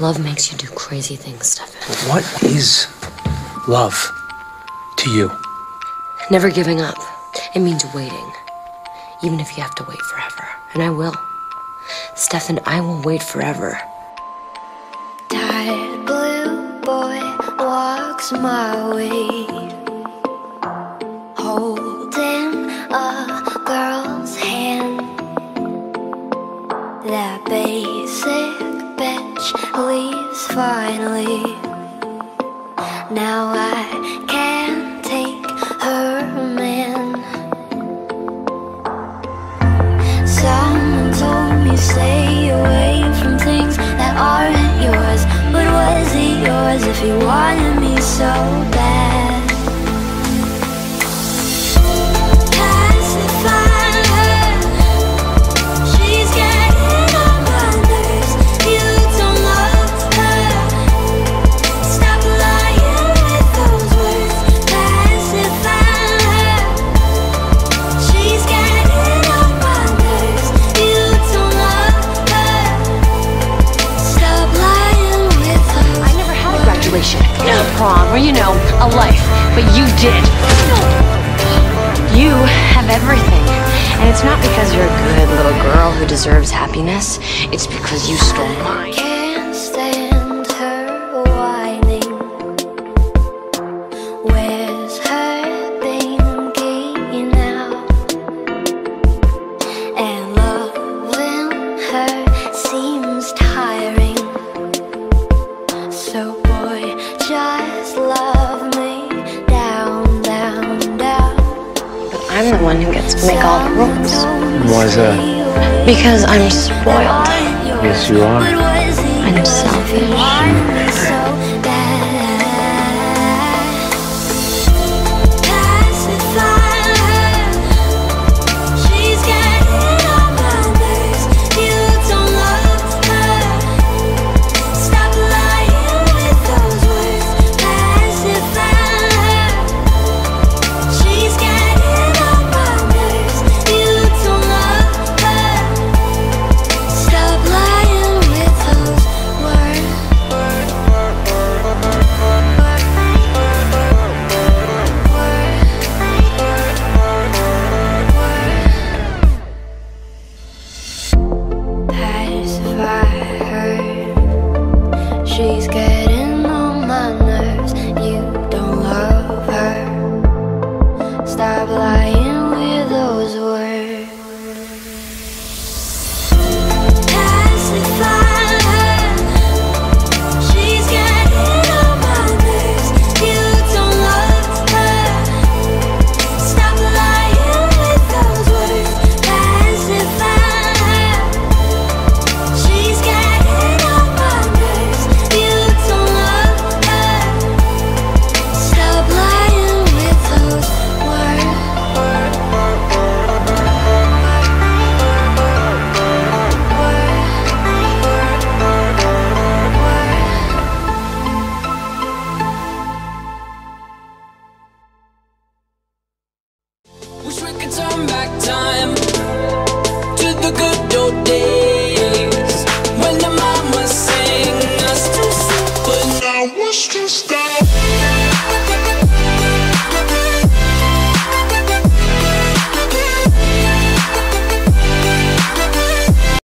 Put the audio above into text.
Love makes you do crazy things, Stefan. What is love to you? Never giving up. It means waiting. Even if you have to wait forever. And I will. Stefan, I will wait forever. Tired blue boy walks my way, holding a girl's hand. That basic bitch leaves finally. Now I can't take her man. Someone told me stay away from things that aren't yours. But was it yours if you wanted me so bad? Prom, or you know, a life. But you did. You have everything. And it's not because you're a good little girl who deserves happiness. It's because you stole mine. I'm the one who gets to make all the rules. Why is that? Because I'm spoiled. Yes, you are. I'm selfish. Mm. Come back time.